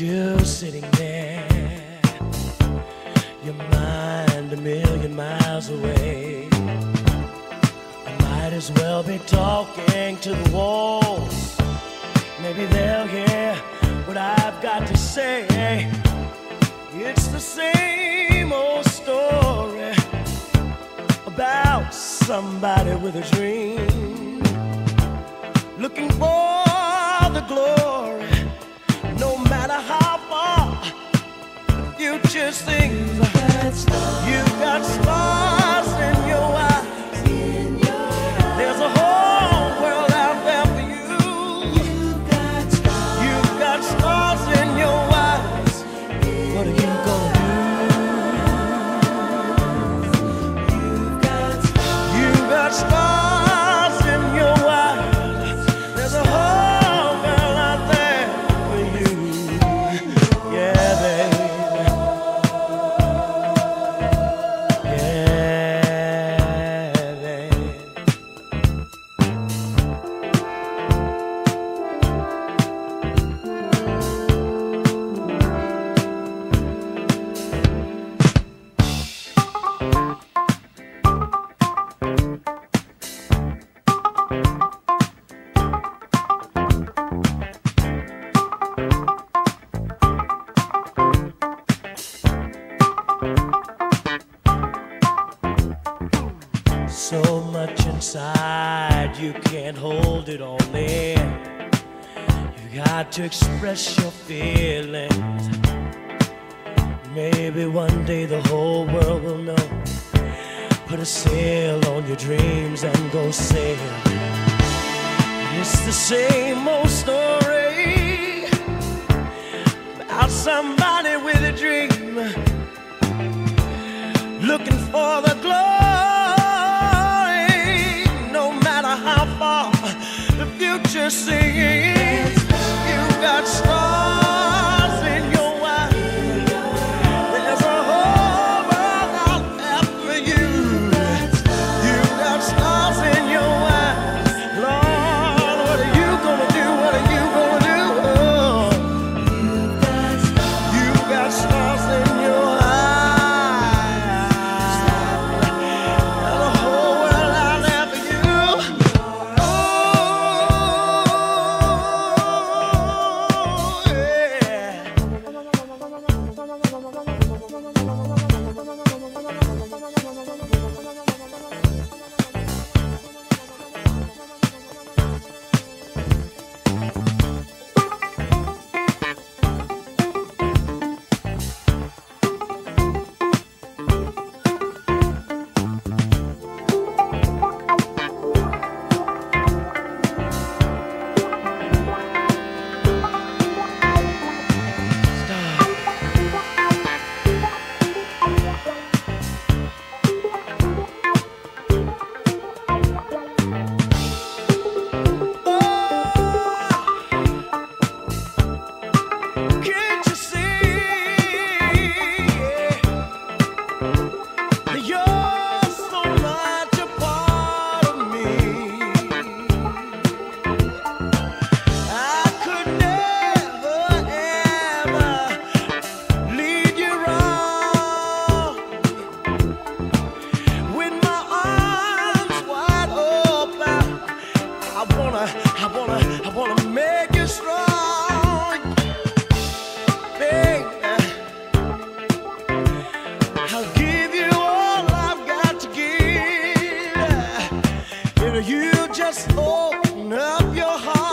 you sitting there, your mind a million miles away. I might as well be talking to the walls. Maybe they'll hear what I've got to say. It's the same old story about somebody with a dream looking for the future seems. You've got stars inside, you can't hold it all in. You got to express your feelings. Maybe one day the whole world will know. Put a sail on your dreams and go sail. It's the same old story about somebody with a dream looking for the glory. Future just open up your heart.